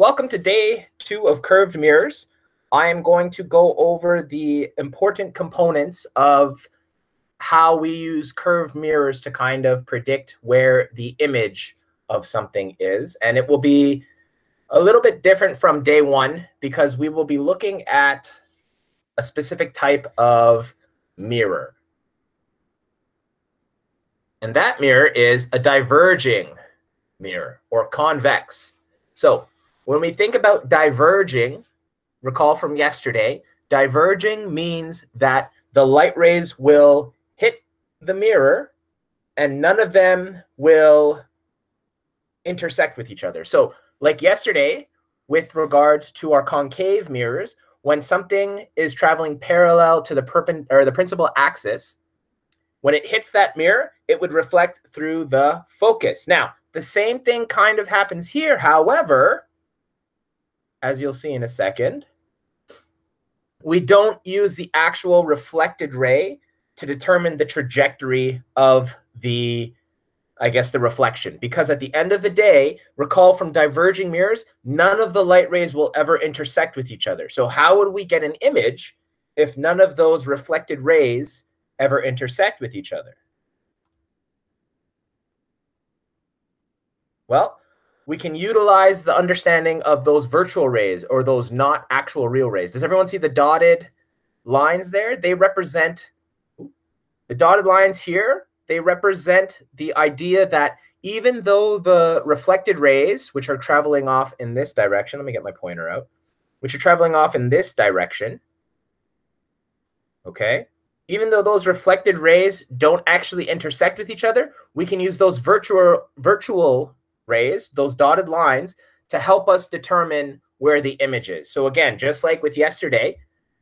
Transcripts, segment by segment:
welcome to day two of curved mirrors. I am going to go over the important components of how we use curved mirrors to kind of predict where the image of something is. And it will be a little bit different from day one because we will be looking at a specific type of mirror. And that mirror is a diverging mirror or convex. So when we think about diverging, recall from yesterday, diverging means that the light rays will hit the mirror and none of them will intersect with each other. So like yesterday, with regards to our concave mirrors, when something is traveling parallel to the perpend or the principal axis, when it hits that mirror, it would reflect through the focus. Now, the same thing kind of happens here. However, as you'll see in a second, we don't use the actual reflected ray to determine the trajectory of the I guess, the reflection. Because at the end of the day, recall from diverging mirrors, none of the light rays will ever intersect with each other. So, how would we get an image if none of those reflected rays ever intersect with each other? Well, we can utilize the understanding of those virtual rays or those not actual real rays. Does everyone see the dotted lines there? They represent the dotted lines here they represent the idea that even though the reflected rays, which are traveling off in this direction, let me get my pointer out, which are traveling off in this direction, okay, even though those reflected rays don't actually intersect with each other, we can use those virtual virtual rays, those dotted lines, to help us determine where the image is. So again, just like with yesterday,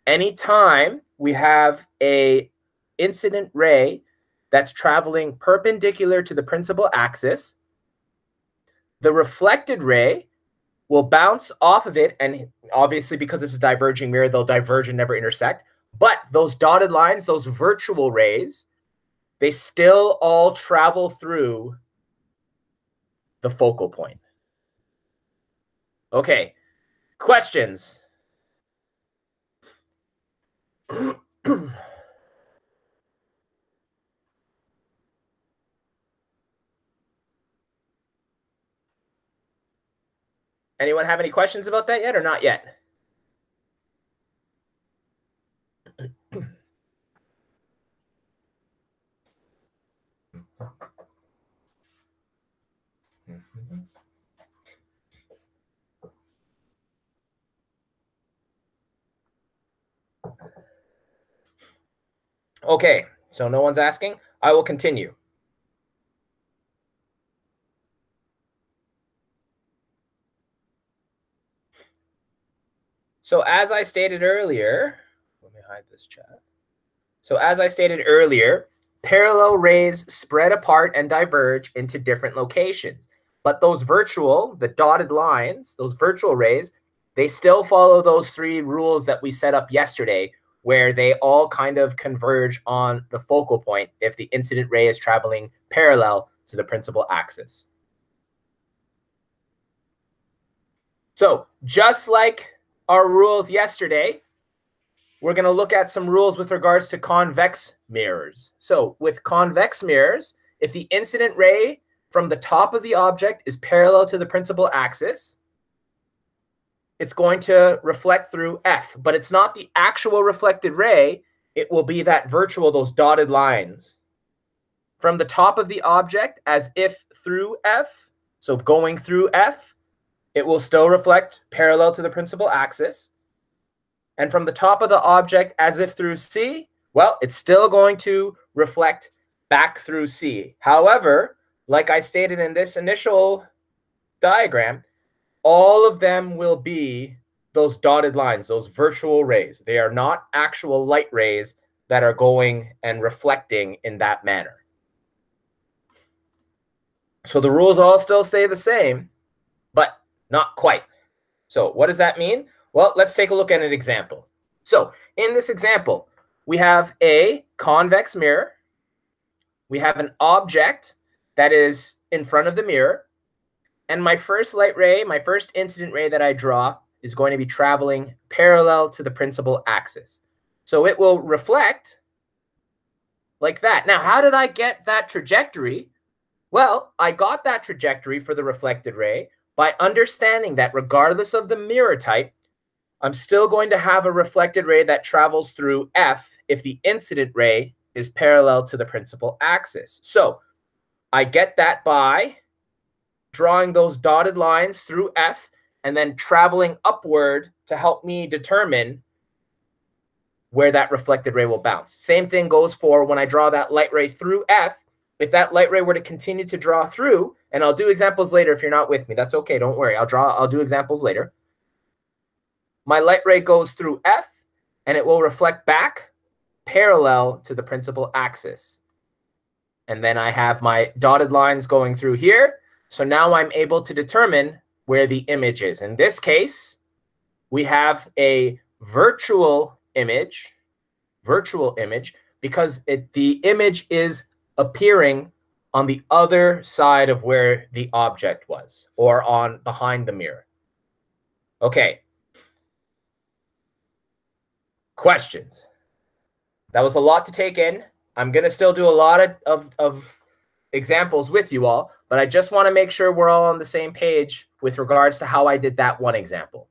anytime we have a incident ray that's traveling perpendicular to the principal axis. The reflected ray will bounce off of it, and obviously, because it's a diverging mirror, they'll diverge and never intersect. But those dotted lines, those virtual rays, they still all travel through the focal point. Okay, questions? Anyone have any questions about that yet or not yet? Okay, so no one's asking. I will continue. So as I stated earlier, let me hide this chat. So as I stated earlier, parallel rays spread apart and diverge into different locations. But those virtual, the dotted lines, those virtual rays, they still follow those three rules that we set up yesterday, where they all kind of converge on the focal point if the incident ray is traveling parallel to the principal axis. So just like our rules yesterday, we're going to look at some rules with regards to convex mirrors. So with convex mirrors, if the incident ray from the top of the object is parallel to the principal axis, it's going to reflect through F, but it's not the actual reflected ray. It will be that virtual, those dotted lines. From the top of the object as if through F, so going through F, it will still reflect parallel to the principal axis. And from the top of the object, as if through C, well, it's still going to reflect back through C. However, like I stated in this initial diagram, all of them will be those dotted lines, those virtual rays. They are not actual light rays that are going and reflecting in that manner. So the rules all still stay the same, but not quite. So what does that mean? Well, let's take a look at an example. So in this example, we have a convex mirror. We have an object that is in front of the mirror. And my first light ray, my first incident ray that I draw is going to be traveling parallel to the principal axis. So it will reflect like that. Now, how did I get that trajectory? Well, I got that trajectory for the reflected ray by understanding that regardless of the mirror type, I'm still going to have a reflected ray that travels through F if the incident ray is parallel to the principal axis. So I get that by drawing those dotted lines through F and then traveling upward to help me determine where that reflected ray will bounce. Same thing goes for when I draw that light ray through F. If that light ray were to continue to draw through, and I'll do examples later if you're not with me, that's okay. Don't worry. I'll draw, I'll do examples later. My light ray goes through F and it will reflect back parallel to the principal axis. And then I have my dotted lines going through here. So now I'm able to determine where the image is. In this case, we have a virtual image, virtual image, because it, the image is appearing on the other side of where the object was or on behind the mirror. Okay. Questions? That was a lot to take in. I'm going to still do a lot of, of, of examples with you all, but I just want to make sure we're all on the same page with regards to how I did that one example.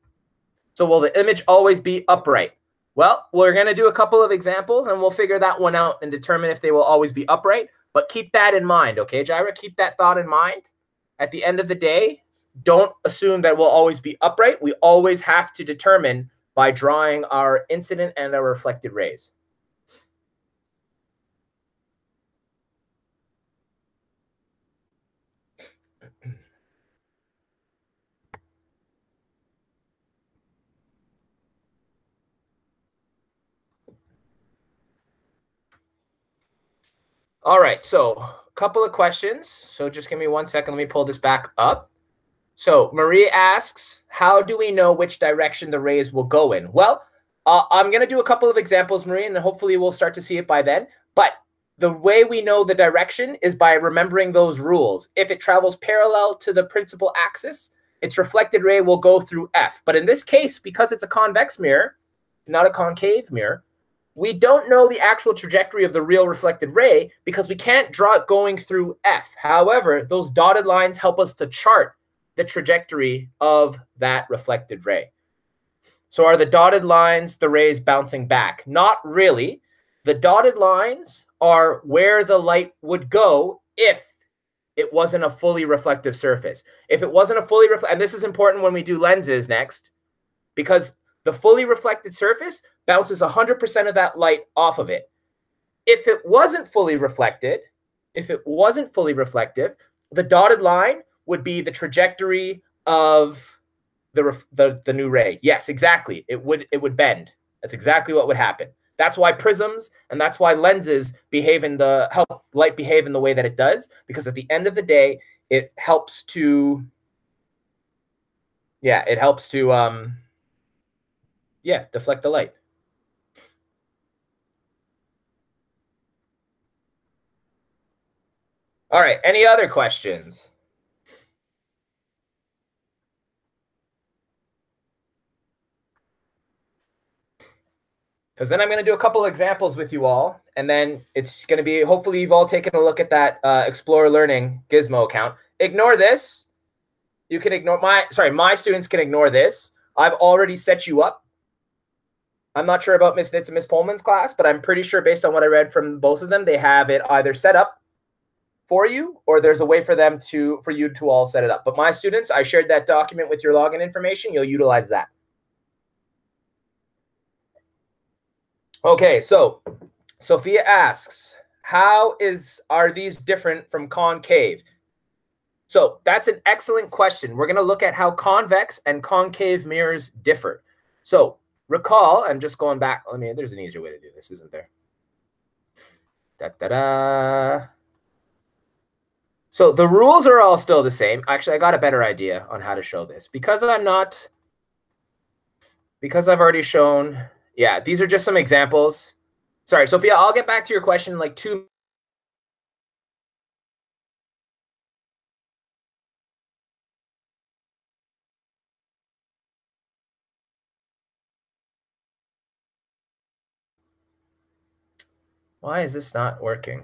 So will the image always be upright? Well, we're going to do a couple of examples and we'll figure that one out and determine if they will always be upright. But keep that in mind, okay, Jaira? Keep that thought in mind. At the end of the day, don't assume that we'll always be upright. We always have to determine by drawing our incident and our reflected rays. All right, so a couple of questions. So just give me one second. Let me pull this back up. So Marie asks, how do we know which direction the rays will go in? Well, uh, I'm going to do a couple of examples, Marie, and hopefully we'll start to see it by then. But the way we know the direction is by remembering those rules. If it travels parallel to the principal axis, its reflected ray will go through F. But in this case, because it's a convex mirror, not a concave mirror, we don't know the actual trajectory of the real reflected ray because we can't draw it going through F. However, those dotted lines help us to chart the trajectory of that reflected ray. So are the dotted lines the rays bouncing back? Not really. The dotted lines are where the light would go if it wasn't a fully reflective surface. If it wasn't a fully reflective, and this is important when we do lenses next, because the fully reflected surface bounces 100% of that light off of it. If it wasn't fully reflected, if it wasn't fully reflective, the dotted line would be the trajectory of the, the, the new ray. Yes, exactly. It would it would bend. That's exactly what would happen. That's why prisms and that's why lenses behave in the help light behave in the way that it does because at the end of the day it helps to yeah, it helps to um yeah, deflect the light. All right, any other questions? Because then I'm going to do a couple examples with you all, and then it's going to be hopefully you've all taken a look at that uh, Explore Learning Gizmo account. Ignore this. You can ignore my sorry, my students can ignore this. I've already set you up I'm not sure about Miss Nitz and Miss Pullman's class, but I'm pretty sure based on what I read from both of them, they have it either set up for you or there's a way for them to for you to all set it up. But my students, I shared that document with your login information. You'll utilize that. Okay, so Sophia asks, how is are these different from concave? So that's an excellent question. We're going to look at how convex and concave mirrors differ. So Recall, I'm just going back. I mean, there's an easier way to do this, isn't there? Da, da, da. So the rules are all still the same. Actually, I got a better idea on how to show this. Because I'm not, because I've already shown, yeah, these are just some examples. Sorry, Sophia, I'll get back to your question in like two Why is this not working?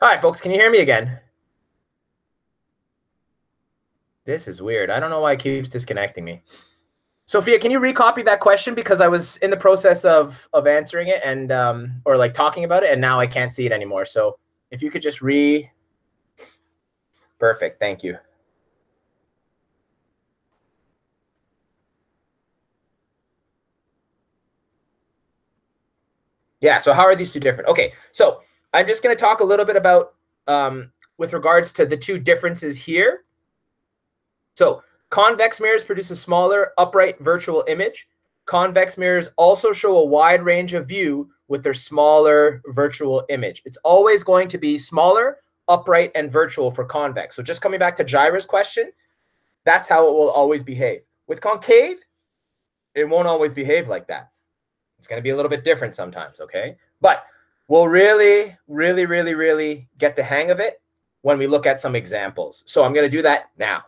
All right, folks, can you hear me again? This is weird. I don't know why it keeps disconnecting me. Sophia, can you recopy that question because I was in the process of of answering it and um or like talking about it and now I can't see it anymore. So if you could just re Perfect. Thank you. Yeah. So how are these two different? Okay. So I'm just going to talk a little bit about um, with regards to the two differences here. So convex mirrors produce a smaller upright virtual image. Convex mirrors also show a wide range of view with their smaller virtual image. It's always going to be smaller, upright, and virtual for convex. So just coming back to Jaira's question, that's how it will always behave. With concave, it won't always behave like that. It's going to be a little bit different sometimes, okay? But we'll really, really, really, really get the hang of it when we look at some examples. So I'm going to do that now.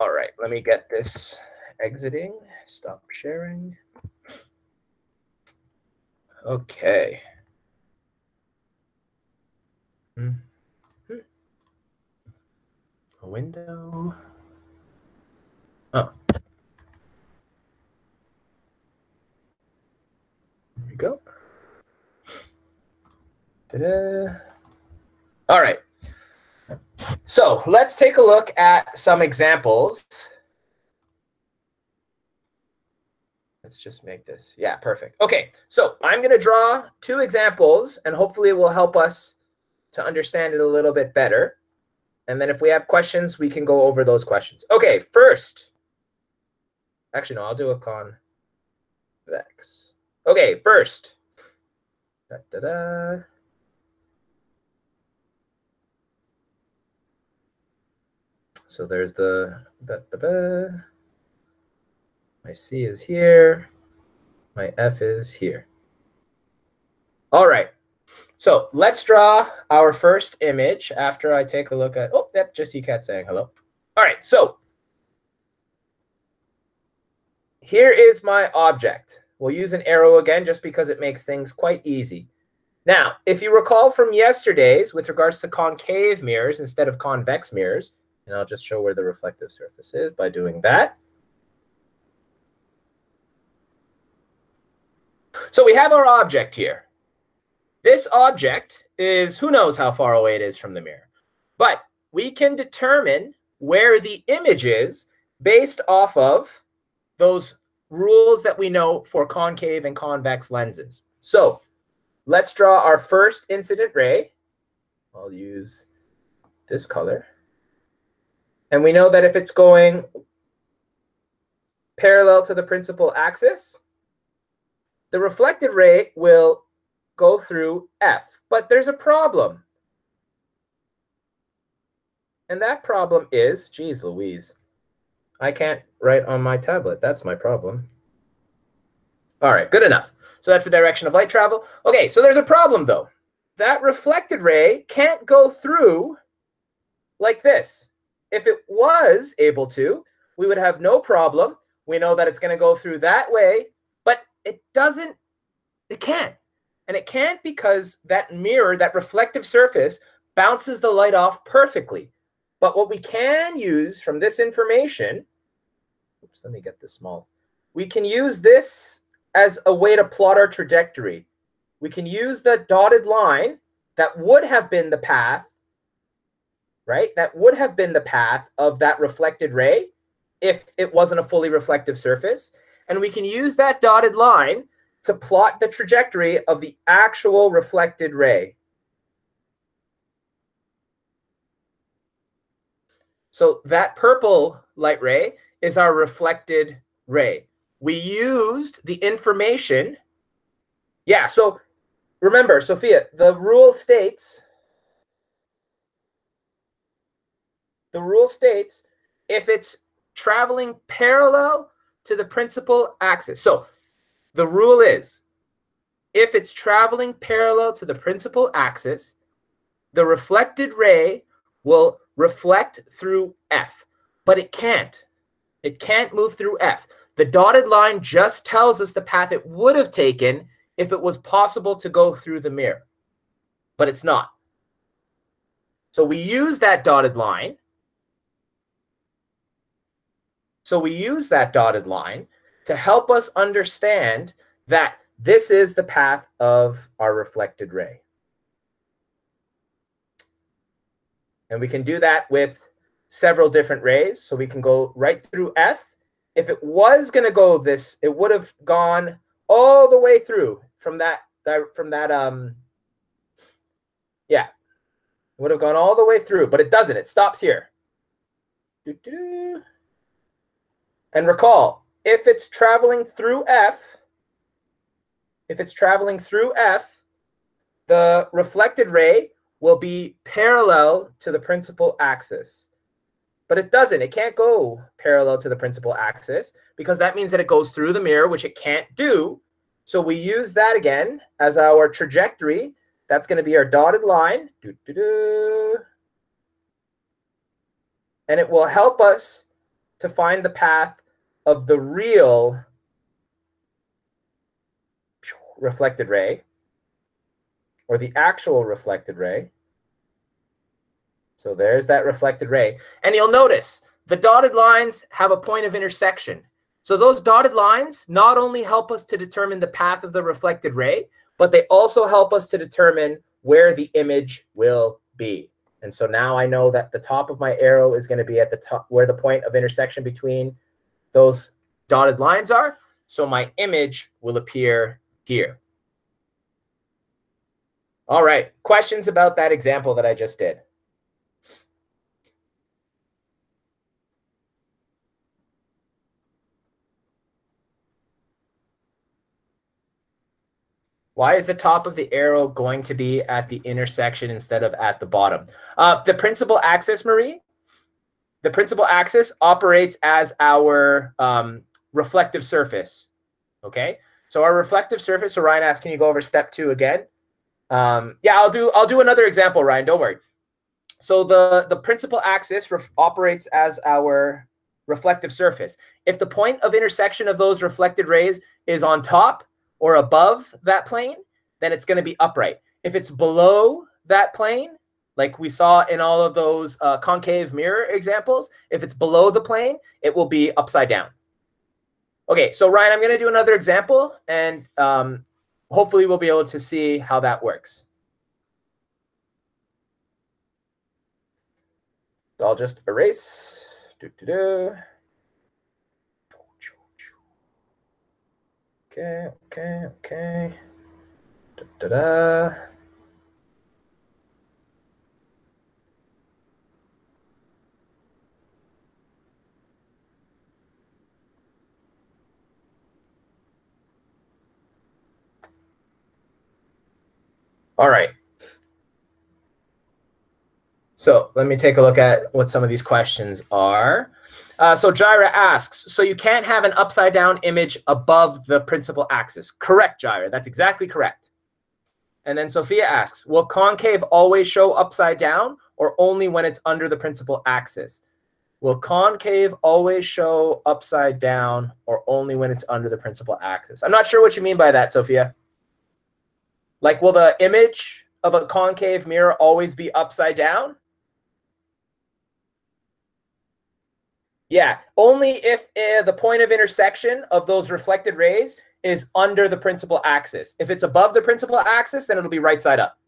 All right, let me get this exiting. Stop sharing. Okay. Mm -hmm. A window. Oh, go. All right. So let's take a look at some examples. Let's just make this. Yeah, perfect. Okay, so I'm going to draw two examples, and hopefully it will help us to understand it a little bit better. And then if we have questions, we can go over those questions. Okay, first. Actually, no, I'll do a convex. Okay, first. Da, da, da. So there's the da, da, da. my C is here, my F is here. All right. So let's draw our first image after I take a look at, oh, yep, just cat saying hello. All right, so here is my object. We'll use an arrow again just because it makes things quite easy. Now, if you recall from yesterday's with regards to concave mirrors instead of convex mirrors, and I'll just show where the reflective surface is by doing that. So we have our object here. This object is, who knows how far away it is from the mirror, but we can determine where the image is based off of those rules that we know for concave and convex lenses. So let's draw our first incident ray. I'll use this color. And we know that if it's going parallel to the principal axis, the reflected ray will go through F. But there's a problem. And that problem is, geez Louise, I can't write on my tablet. That's my problem. All right, good enough. So that's the direction of light travel. Okay, so there's a problem though. That reflected ray can't go through like this. If it was able to, we would have no problem. We know that it's going to go through that way, but it doesn't, it can't. And it can't because that mirror, that reflective surface, bounces the light off perfectly. But what we can use from this information, oops, let me get this small. We can use this as a way to plot our trajectory. We can use the dotted line that would have been the path, right? That would have been the path of that reflected ray if it wasn't a fully reflective surface. And we can use that dotted line to plot the trajectory of the actual reflected ray. So that purple light ray is our reflected ray. We used the information. Yeah, so remember, Sophia, the rule states the rule states if it's traveling parallel to the principal axis. So the rule is if it's traveling parallel to the principal axis, the reflected ray will reflect through F, but it can't. It can't move through F. The dotted line just tells us the path it would have taken if it was possible to go through the mirror, but it's not. So we use that dotted line. So we use that dotted line to help us understand that this is the path of our reflected ray. And we can do that with several different rays. So we can go right through F. If it was going to go this, it would have gone all the way through from that, from that, um, yeah, would have gone all the way through, but it doesn't. It stops here. And recall, if it's traveling through F, if it's traveling through F, the reflected ray will be parallel to the principal axis. But it doesn't. It can't go parallel to the principal axis because that means that it goes through the mirror, which it can't do. So we use that again as our trajectory. That's going to be our dotted line. Doo -doo -doo. And it will help us to find the path of the real reflected ray or the actual reflected ray. So there's that reflected ray. And you'll notice the dotted lines have a point of intersection. So those dotted lines not only help us to determine the path of the reflected ray, but they also help us to determine where the image will be. And so now I know that the top of my arrow is going to be at the top where the point of intersection between those dotted lines are. So my image will appear here. All right, questions about that example that I just did? Why is the top of the arrow going to be at the intersection instead of at the bottom? Uh, the principal axis, Marie, the principal axis operates as our um, reflective surface. Okay, so our reflective surface. So Ryan asked, can you go over step two again? Um, yeah, I'll do. I'll do another example, Ryan. Don't worry. So the the principal axis operates as our reflective surface. If the point of intersection of those reflected rays is on top or above that plane, then it's going to be upright. If it's below that plane, like we saw in all of those uh, concave mirror examples, if it's below the plane, it will be upside down. Okay, so Ryan, I'm going to do another example, and um, hopefully we'll be able to see how that works. So I'll just erase. Doo -doo -doo. Okay, okay, okay. Da, da, da. All right. So let me take a look at what some of these questions are. Uh, so Jaira asks, so you can't have an upside down image above the principal axis. Correct, Jaira. That's exactly correct. And then Sophia asks, will concave always show upside down or only when it's under the principal axis? Will concave always show upside down or only when it's under the principal axis? I'm not sure what you mean by that, Sophia. Like, will the image of a concave mirror always be upside down? Yeah, only if uh, the point of intersection of those reflected rays is under the principal axis. If it's above the principal axis, then it'll be right side up.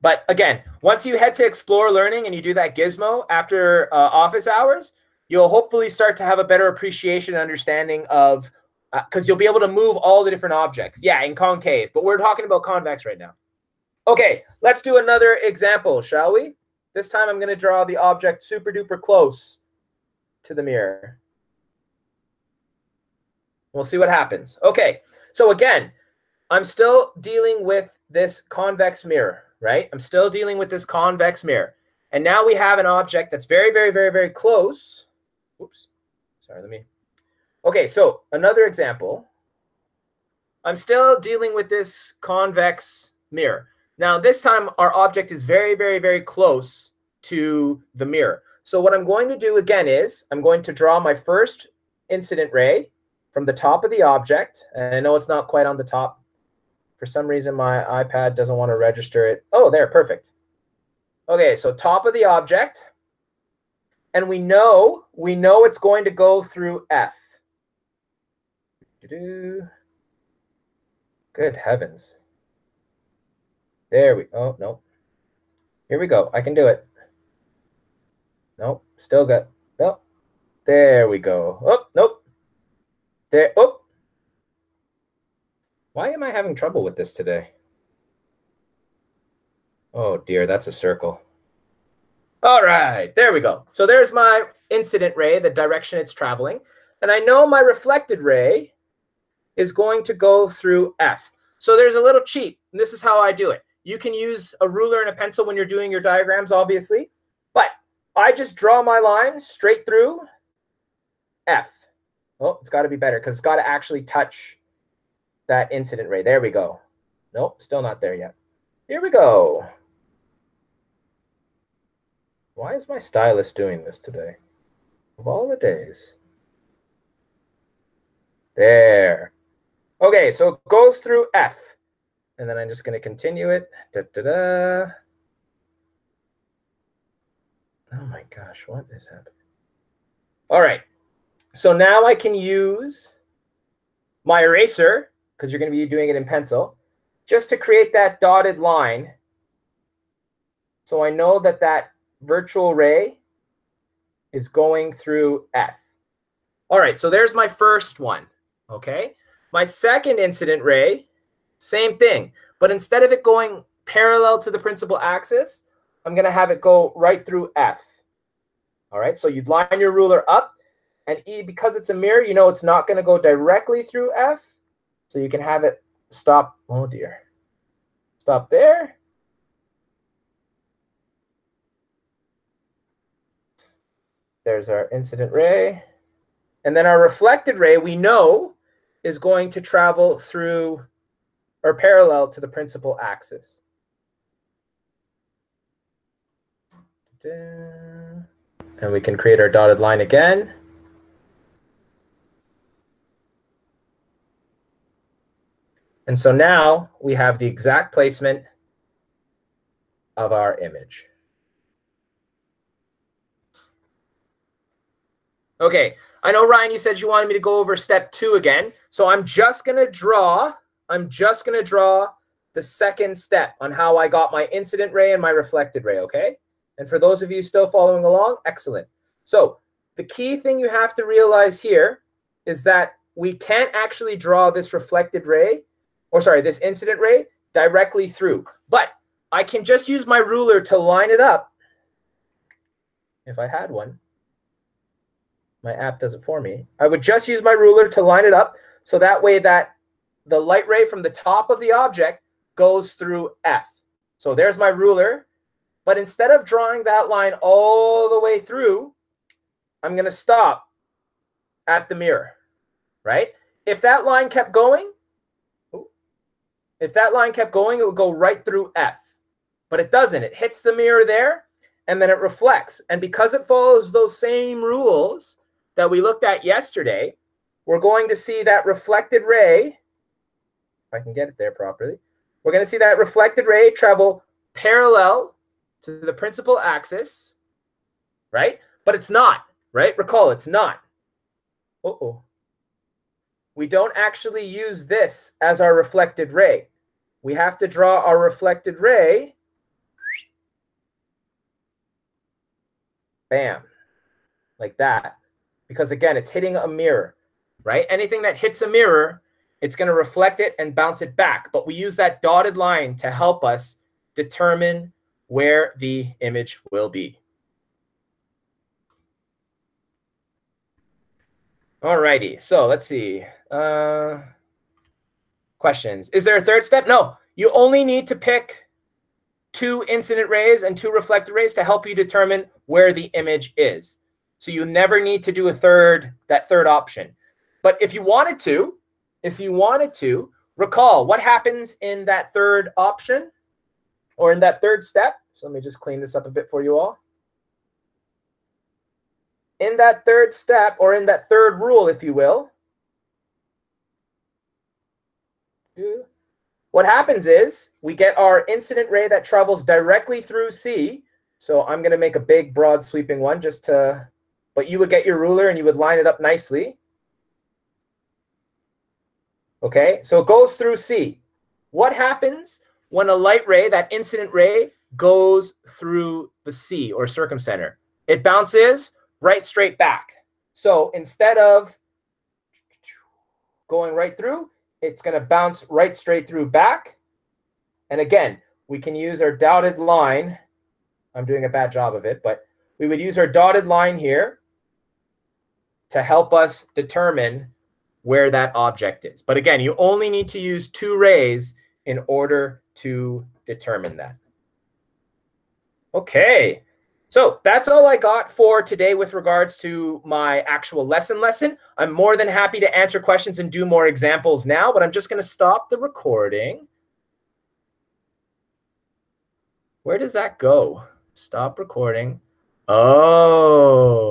But again, once you head to Explore Learning and you do that gizmo after uh, office hours, you'll hopefully start to have a better appreciation and understanding of because uh, you'll be able to move all the different objects. Yeah, in concave, but we're talking about convex right now. Okay, let's do another example, shall we? This time I'm going to draw the object super duper close to the mirror. We'll see what happens. Okay, so again, I'm still dealing with this convex mirror, right? I'm still dealing with this convex mirror. And now we have an object that's very, very, very, very close. Oops. Sorry, let me Okay, so another example. I'm still dealing with this convex mirror. Now, this time our object is very, very, very close to the mirror. So what I'm going to do again is I'm going to draw my first incident ray from the top of the object. And I know it's not quite on the top. For some reason, my iPad doesn't want to register it. Oh, there, perfect. Okay, so top of the object. And we know, we know it's going to go through F. Good heavens. There we, oh, no. Here we go. I can do it. Nope, still got, nope. There we go. Oh, nope. There, oh. Why am I having trouble with this today? Oh dear, that's a circle. All right, there we go. So there's my incident ray, the direction it's traveling. And I know my reflected ray is going to go through F. So there's a little cheat, and this is how I do it. You can use a ruler and a pencil when you're doing your diagrams, obviously, but I just draw my line straight through F. Oh, it's got to be better because it's got to actually touch that incident ray. There we go. Nope, still not there yet. Here we go. Why is my stylus doing this today? Of all the days. There. Okay, so it goes through F. And then I'm just going to continue it. Da, da, da. Oh my gosh, what is happening? All right. So now I can use my eraser, because you're going to be doing it in pencil, just to create that dotted line. So I know that that virtual ray is going through F. All right, so there's my first one, okay? My second incident ray, same thing, but instead of it going parallel to the principal axis, I'm going to have it go right through F. All right, so you'd line your ruler up, and E, because it's a mirror, you know it's not going to go directly through F, so you can have it stop. Oh, dear. Stop there. There's our incident ray. And then our reflected ray, we know is going to travel through or parallel to the principal axis. And we can create our dotted line again. And so now we have the exact placement of our image. Okay, I know, Ryan, you said you wanted me to go over step two again. So I'm just going to draw, I'm just going to draw the second step on how I got my incident ray and my reflected ray, okay? And for those of you still following along, excellent. So the key thing you have to realize here is that we can't actually draw this reflected ray, or sorry, this incident ray directly through. But I can just use my ruler to line it up if I had one my app does it for me. I would just use my ruler to line it up so that way that the light ray from the top of the object goes through F. So there's my ruler. But instead of drawing that line all the way through, I'm going to stop at the mirror, right? If that line kept going, if that line kept going, it would go right through F. But it doesn't. It hits the mirror there, and then it reflects. And because it follows those same rules, that we looked at yesterday, we're going to see that reflected ray, if I can get it there properly, we're going to see that reflected ray travel parallel to the principal axis, right? But it's not, right? Recall, it's not. Uh-oh. We don't actually use this as our reflected ray. We have to draw our reflected ray. Bam. Like that because again, it's hitting a mirror, right? Anything that hits a mirror, it's going to reflect it and bounce it back. But we use that dotted line to help us determine where the image will be. Alrighty, so let's see. Uh, questions. Is there a third step? No, you only need to pick two incident rays and two reflected rays to help you determine where the image is. So you never need to do a third, that third option. But if you wanted to, if you wanted to, recall what happens in that third option or in that third step. So let me just clean this up a bit for you all. In that third step or in that third rule, if you will, What happens is we get our incident ray that travels directly through C. So I'm going to make a big, broad, sweeping one just to, but you would get your ruler and you would line it up nicely. Okay, so it goes through C. What happens when a light ray, that incident ray, goes through the C or circumcenter? It bounces right straight back. So instead of going right through, it's going to bounce right straight through back. And again, we can use our dotted line. I'm doing a bad job of it, but we would use our dotted line here to help us determine where that object is. But again, you only need to use two rays in order to determine that. Okay, so that's all I got for today with regards to my actual lesson lesson. I'm more than happy to answer questions and do more examples now, but I'm just going to stop the recording. Where does that go? Stop recording. Oh.